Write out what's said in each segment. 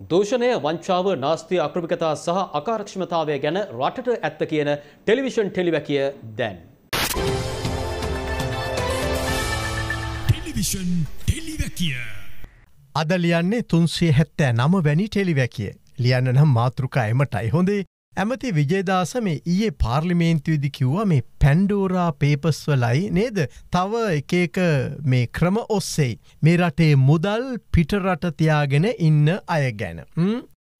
දූෂණය වංචාව නාස්තිය අක්‍රමිකතා සහ අකාරක්ෂමතාවය ගැන රටට ඇත්ත කියන ටෙලිවිෂන් ටෙලිවැකිය දැන්. ටෙලිවිෂන් ටෙලිවැකිය. අද ලියන්නේ තුන්සේ හැත්තෑ නම වැනි ටෙලිවැකිය. ලියන්න නම් මාතෘකා එමටයි. හොඳේ ඇමති විජේදාස මේ ඊයේ පාර්ලිමේන්තුවිදි කිව්වා මේ පැන්ඩෝරා පේපස් වලයි නේද? තව එක එක මේ ක්‍රම ඔස්සෙයි මේ රටේ මුදල් පිටරට තියාගෙන ඉන්න අය ගැන.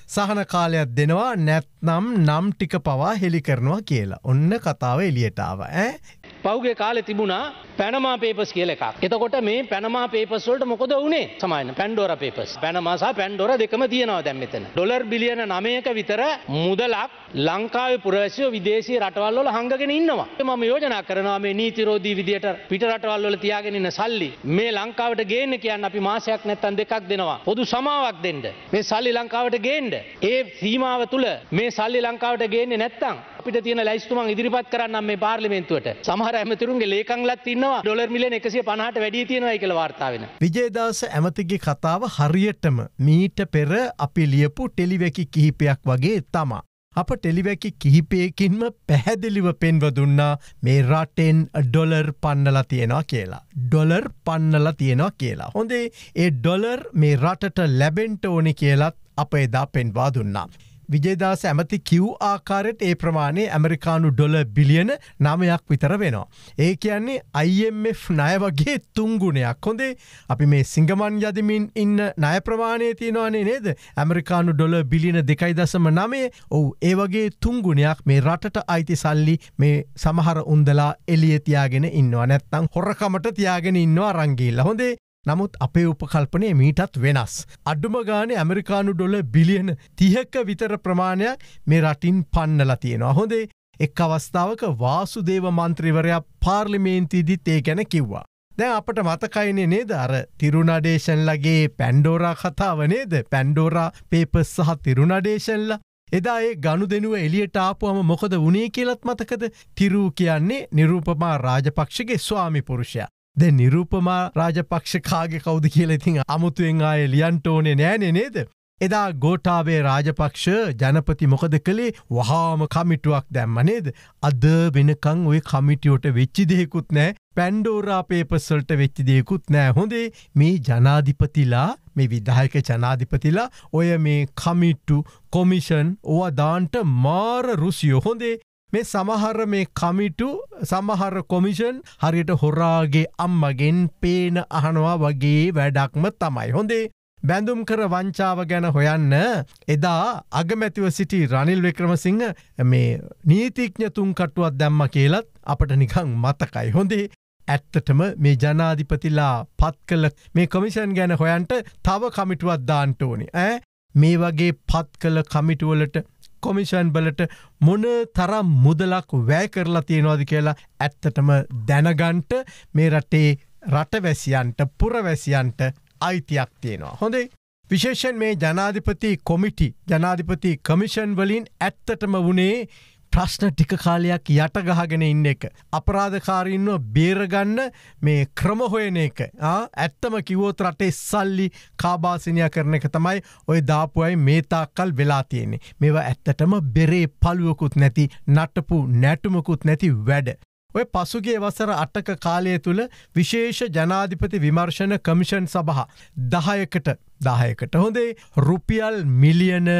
සහන කාලයක් දෙනවා නැත්නම් නම් ටික පවා හෙළි කරනවා කියලා. ඔන්න කතාව එලියටාව ඇ පෞගේ කාලෙ තිබුණා පැනමා පේපස් කියල එකක්. එතකොට මේ පැනමා පේපස්වලට මොකද වනේ සමයින පැන්ඩෝර පේපස් පැනමසා පැන්ඩෝර දෙකම තියෙනවා දැම්මතන. ඩොලර් බිලියන නමයක විතර මුදලක් ලංකාව පුරවශය විදේශී රටවල්ල හංගගෙන ඉන්නවා. මම යෝජනා කරනවා මේ නීතිරෝධී විදියට පිට රටවල්ල තියාගෙනන්න සල්ලි මේ ලංකාවට ගේන්න කියන්න අපි මාසයක් නැත්තන් දෙකක් දෙනවා. පොදු සමාවක් දෙන්න. මේ සල්ලි ලංකාවට ගේන්ඩ. ඒ සීමාව තුළ මේ සල්ලි ලංකාවට ගේන්නේ නැත්තං අපිට තියෙන ලයිස්තුමන් ඉදිරිපත් කරන්න මේ පාර්ලිමෙන්තුවට සමහර ඇමතුරුන්ගේ ලේකංලත් ඉන්නවා ඩොලර් මිලියන එකසිය පනහට වැඩි තියෙනවා කියල වාර්තාාවෙන. විජේදාස ඇමතිගේ කතාව හරියටම මීට පෙර අපි ලියපු ටෙලිවැකි කිහිපයක් වගේ තමා. අප ටෙලිවැකි කිහිපයකින්ම පැහැදිලිව පෙන්ව දුන්නා මේ රටෙන් ඩොලර් පන්නල තියෙනවා කියලා. ඩොලර් පන්නල තියෙනවා කියලා. හොඳේ ඒ ඩොලර් මේ රටට ලැබෙන්ට ඕනි කියලත් අප එදා පෙන්වා දුන්නා. විජේදාස ඇමති කිව් ආකාරයට ඒ ප්‍රමාණය ඇමරිකානු ඩොල බිලියන නමයක් විතර වෙනවා. ඒ කියන්නේ IMF ණය වගේ තුංගුණයක් හොඳේ අපි මේ සිංගමන් යදමින් ඉන්න ණය ප්‍රමාණය තියෙනවානේ නේද? ඇමරිකානු ඩොල බිලියන දෙකයි දසම නමේ ඔවු ඒ වගේ තුංගුණයක් මේ රටට අයිති සල්ලි මේ සමහර උන්දලා එලියතියාගෙන ඉන්නවා. නැත්තං හොරකමට තියාගෙන ඉන්නවා රංගිල්ල. හොඳේ නමුත් අපේ උපකල්පනය මීටත් වෙනස්. අඩුම ගාන ඇමරිකානු ඩොල බිලියන තිහක විතර ප්‍රමාණයක් මේ රටින් පන්නල තියෙනවා. හොඳේ එක් අවස්ථාවක වාසුදේව මන්ත්‍රීවරයා පාර්ලිමේන්තිදිත් ඒ ගැන කිව්වා. දැ අපට මතකයිනේ නේද අර තිරුණඩේෂන්ලගේ පැන්ඩෝරා කතාව නේද පැන්ඩෝරා පේපස් සහ තිරුණඩේෂන්ල එදා ඒ ගණු දෙනුව එලියට ආපුහම මොකද වනේ කියලත් මතකද තිරූ කියන්නේ නිරූපමා රාජපක්ෂගේ ස්වාමි පුරුෂය. ද නිරූපමා රාජපක්ෂකාගේ කෞද කියල ඉතින් අමුතුවෙන් ආය ලියන්ටෝනේ නෑනෙ නේද. එදා ගෝටාවේ රාජපක්ෂ ජනපති මොකද කළේ වහාම කමිටුවක් දැම්මනේද. අද වෙනකං ඔය කමිටියෝට වෙච්චි දෙෙකුත් නෑ පැන්ඩෝරා පේපසල්ට වෙච්චි දෙයකුත් නෑ හොඳේ මේ ජනාධිපතිලා මේ විදායක ජනාධිපතිලා ඔය මේ කමිට්ටු කොමිෂන් ඕ දාන්ට මාර රුසියෝ හොඳේ මේ සමහර මේ කමිටු සමහර කොමිෂන් හරියට හොරාගේ අම්මගෙන් පේන අහනවා වගේ වැඩක්ම තමයි. හොඳේ බැඳුම් කර වංචාව ගැන හොයන්න එදා අගමැතිව සිටි රනිල් වික්‍රමසිංහ මේ නීතිඥතුන් කටුවත් දැම්ම කියලත් අපට නිකං මතකයි. හොඳේ ඇත්තටම මේ ජනාධිපතිලා පත් කළ මේ කොමිෂන් ගැන හොයන්ට තව කමිටුවත් දාන්ට ඕනි. ඇ මේ වගේ පත් කළ කමිටුවලට කොමිෂන් බලට මොන තරම් මුදලක් වැෑ කරලා තියෙනවාද කියලා ඇත්තටම දැනගන්ට මේ රටේ රටවැසියන්ට පුරවැසියන්ට අයිතියක් තියෙනවා. හොඳේ විශේෂන් මේ ජනාධිපති කොමිටි ජනාධිපති කමිෂන් වලින් ඇත්තටම වනේ ප්‍රශ්න ටික කාලයක් යටගහගෙන ඉන්න එක. අපරාධකාරන්ව බේරගන්න මේ ක්‍රම හොයන එක ඇත්තම කිවෝත් රටේ සල්ලි කාබාසිනය කරන එක තමයි ඔය දාපුයි මේතාකල් වෙලා තියෙන්නේ. මේවා ඇත්තටම බෙරේ පලුවකුත් නැති නටපු නැටුමකුත් නැති වැඩ. ඔය පසුගේ වසර අටක කාලය තුළ විශේෂ ජනාධිපති විමර්ශණ කමිෂන් සබහ දහයකට දාහයකට හොඳේ රුපියල් මිලියන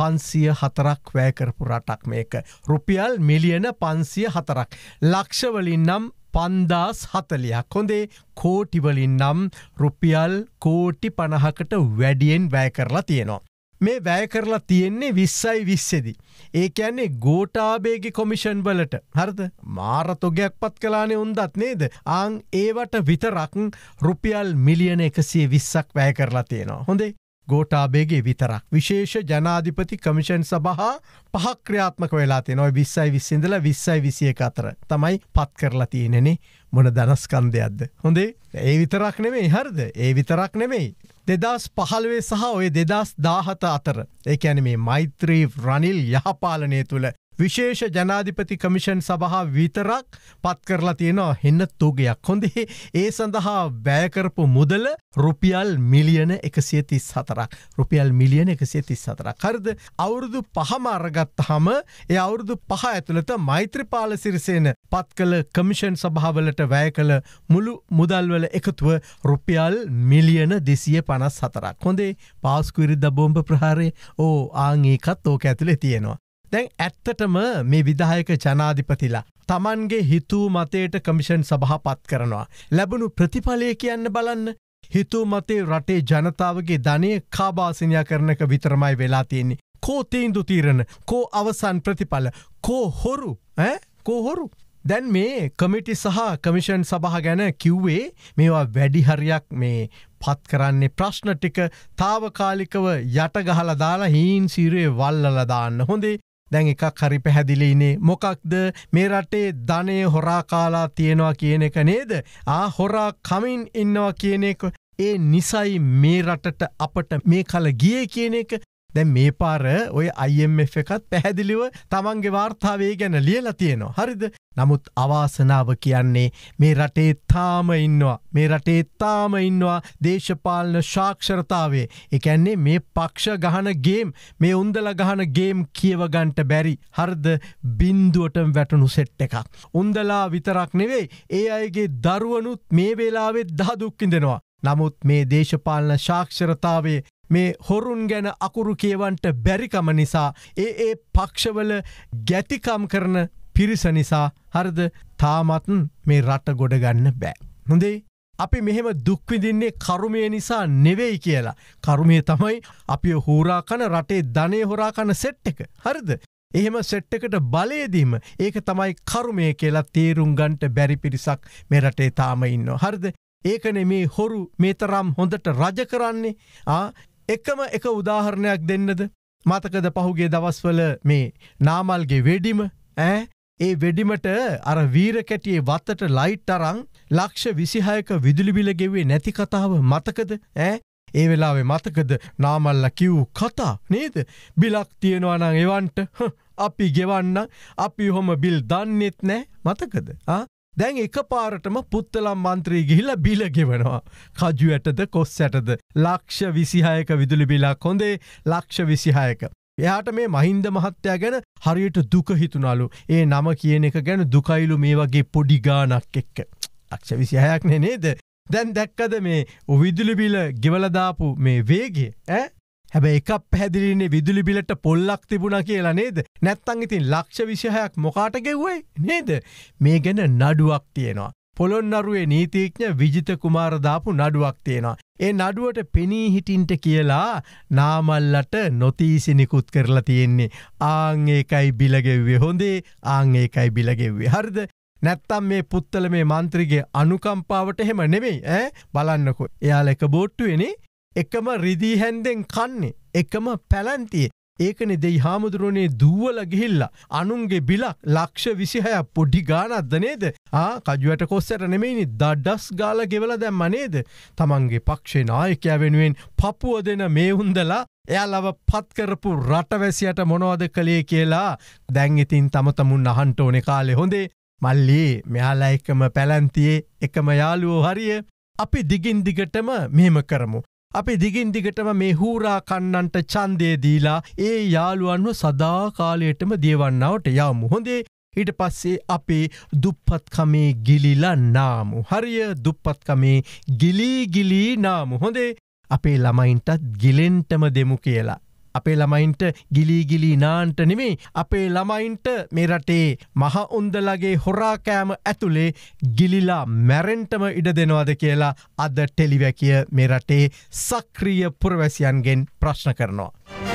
පන්සිය හතරක් වැෑකරපු රටක් මේක. රුපියල් මිලියන පන්සිය හතරක්. ලක්ෂවලින් නම් පන්දාස් හතලයක් හොඳේ කෝටිවලින් නම් රුපියල් කෝටි පණහකට වැඩියෙන් වැෑ කරලා තියෙනවා. මේ වැෑ කරලා තියෙන්නේ විස්සයි විස්සෙදි. ඒ ඇන්නේ ගෝටාබේගි කොමිෂන් වලට හරද මාරතොගයක් පත් කලානේ උන්දත් නේද ආං ඒවට විතරක් රුපියල් මිලියන එකසිය විස්සක් වැෑ කරලා තියෙනවා හොඳේ ගෝටාබේගේ විතරක්. විශේෂ ජනාධිපති කමිෂන් සබහා පහක්‍රියාත්මක වෙලා තියෙනොයි විස්සයි විස්සිඳල විස්සයි විසිය අතර තමයි පත් කරලා තියෙනෙනෙ මොන දනස්කන්දයක්ද. හොඳේ ඒ විතරක් නෙමේ හරද ඒ විතරක් නෙමෙයි. දෙදස් පහළවේ සහ ඔය දෙදස් දාහත අතර ඒ ඇන මේ මෛත්‍රී රනිල් යහපාලනය තුළ විශේෂ ජනාධිපති කමිෂන් සභහා විතරක් පත් කරලා තියෙනවා. හෙන්න තෝගයක් හොඳේ. ඒ සඳහා බෑකරපු මුදල රුපියල් මිලියන එකසිය තිස් හතරක් රුපියල් මිලියන එකසිය තිස් හතරක් හරිද? අවුරුදු පහම අරගත්ත හම ඒ අවුරුදු පහ ඇතුළත මෛත්‍රපාල සිරිසේන පත් කළ කමිෂන් සභාවලට වැය කළ මුළු මුදල්වල එකතුව රුපියල් මිලියන දෙසිය පනස් හතරක් හොඳේ පාස්කුවිරිද්ධ බෝම්භ ප්‍රහාරය. ඕ ආංඒකත් ඕක ඇතුළේ තියෙනවා. දැන් ඇත්තටම මේ විදායක ජනාධිපතිලා තමන්ගේ හිතූ මතයට කමිෂන් සභහ පත් කරනවා. ලැබුණු ප්‍රතිඵලය කියන්න බලන්න. හිතූ මතේ රටේ ජනතාවගේ ධනය කාබාසිනයා කරනක විතරමයි වෙලා තියෙන්නේ. කෝ තීන්දු තීරණ කෝ අවසන් ප්‍රතිඵල කෝ හොරු කෝහොරු. දැන් මේ කමිටි සහ කමිෂන් සබහ ගැන කිව්වේ මේවා වැඩිහරයක් මේ පත් කරන්නේ ප්‍රශ්න ටික තාවකාලිකව යටගහල දාලා හීන් සීරේ වල්ලලදාන්න හොඳේ දැන් එකක් හරි පැහැදිලිනේ මොකක්ද මේ රටේ ධනය හොරාකාලා තියෙනවා කියන එක නේද? ආ හොරා කමින් ඉන්නවා කියන එක. ඒ නිසයි මේ රටට අපට මේ කල ගිය කියන එක. දැ මේ පාර ඔය IMF එකත් පැහැදිලිව තමන්ගේ වාර්තාවේ ගැන ලියලා තියෙනවා. හරිද? නමුත් අවාසනාව කියන්නේ මේ රටේ තාම ඉන්නවා. මේ රටේ තාම ඉන්නවා දේශපාලන ශාක්ෂරතාවේ එකන්නේ මේ පක්ෂ ගහන ගේම් මේ උන්දල ගහන ගේම් කියවගන්ට බැරි. හර්ද? බින්දුවටම වැටනු සෙට් එකක්. උන්දලා විතරක් නෙවෙයි ඒ අයගේ දරුවනුත් මේ වෙලාවෙත් දහදුක්කිඳෙනවා. නමුත් මේ දේශපාලන ශාක්ෂරතාවේ මේ හොරුන් ගැන අකුරු කියවන්ට බැරිකම නිසා ඒ ඒ පක්ෂවල ගැතිකම් කරන පිරිස නිසා හරද තාමත්න් මේ රට ගොඩගන්න බෑ. හොඳේ අපි මෙහෙම දුක්විදින්නේ කරුමය නිසා නෙවෙයි කියලා. කරුමය තමයි අපි හූරාකන රටේ ධනය හොරාකන සෙට් එක. හරිද. එහෙම සෙට්ටකට බලයදීම ඒක තමයි කරුමය කියලා තේරුම් ගන්ට බැරි පිරිසක් මේ රටේ තාම ඉන්න. හරිද ඒකන මේ හොරු මේතරම් හොඳට රජ කරන්නේ එකම එක උදාහරණයක් දෙන්නද? මතකද පහුගේ දවස්වල මේ නාමල්ගේ වෙඩිම? ඇ ඒ වෙඩිමට අර වීර කැටියේ වත්තට ලයිට් අරං ලක්ෂ විසිහයක විදුලිබිල ගෙවේ නැති කතාව මතකද? ඇ ඒ වෙලාවේ මතකද නාමල්ල කිව් කතා නේද? බිලක් තියෙනවනං එවන්ට. අපි ගෙවන්න. අපි හොම බිල් දන්නෙත් නෑ. මතකද? දැන් එක පාරටම පුත්තලම් මන්ත්‍රී ගිහිල්ල බිල ගෙවනවා. කජු ඇටද කොස් ඇටද ලක්ෂ විසිහයක විදුලි බිලක් හොඳේ ලක්ෂ විසිහයක. එයාට මේ මහින්ද මහත්තයා ගැන හරියට දුක හිතුනලු ඒ නම කියන එක ගැන දුකයිලු මේ වගේ පොඩිගානක් එක්ක. අක්ෂ විසිහයක් නෙනේද. දැන් දැක්කද මේ විදුලිබිල ගෙවලදාපු මේ වේගේ ඇ හැබැ එකක් පැදිලින්නේ විදුලි බිලට පොල්ලක් තිබුණ කියලා නේද? නැත්තං ඉතින් ලක්ෂ විෂහයක් මොකාට ගෙව්වයි නේද? මේ ගැන නඩුවක් තියෙනවා. පොළොන්නරුවේ නීතිීඥ විජිත කුමාරදාපු නඩුවක් තියෙනවා. ඒ නඩුවට පෙනී හිටින්ට කියලා නාමල්ලට නොතීසිනිකුත් කරලා තියෙන්නේ. ආංඒකයි බිලගෙව්වේ හොඳේ. ආංඒකයි බිලගෙව්වේ හරිද? නැත්තම් මේ පුත්තල මේ මන්ත්‍රගේ අනුකම්පාවට එහෙම නෙමෙයි ඇ බලන්නකො. එයාල එක බෝට්ටුවෙනේ එකම රිදී හැන්දෙන් කන්නේ එකම පැලන්තියේ. ඒකනෙ දෙයි හාමුදුරුවනේ දුවල ගිහිල්ල අනුන්ගේ බිලක් ලක්ෂ විසිහය පොඩි ගානත්ද නේද? ආ කජුවට කොස්සට නෙමෙයිනි දඩ්ඩස් ගාල ගෙවල දැම්ම නේද? තමන්ගේ පක්ෂේ නායකයා වෙනුවෙන් පපුුව දෙන මේ හුන්දලා එයාලව පත්කරපු රටවැසියට මොනවද කළේ කියලා දැංගිතින් තමතමුන් අහන්ට ඕනෙ කාලෙ හොඳේ. මල්ලි මෙයාලා එකම පැලැන්තියේ එකම යාලුවෝ හරිය. අපි දිගින් දිගටම මෙහෙම කරමු. අපි දිගින් දිගටම මේ හූරා කන්නන්ට චන්දය දීලා ඒ යාළුවන්ව සදාකාලයටම දියවන්නාවට යවමු හොඳේ ඊට පස්සේ අපේ දුප්පත්කමේ ගිලිලා නාමු. හරිය දුප්පත්කමේ ගිලී ගිලී නාමු හොඳේ අපේ ළමයින්ටත් ගිලෙන්ටම දෙමු කියලා. අපේ ළමයින්ට ගිලීගිලී නාන්ට නෙමේ අපේ ළමයින්ට මේ රටේ මහ උන්දලගේ හොරාකෑම ඇතුළේ ගිලිලා මැරෙන්ටම ඉඩ දෙනවාද කියලා අද ටෙලිවැකිය මේ රටේ සක්‍රිය පුරවැසියන්ගෙන් ප්‍රශ්න කරනවා.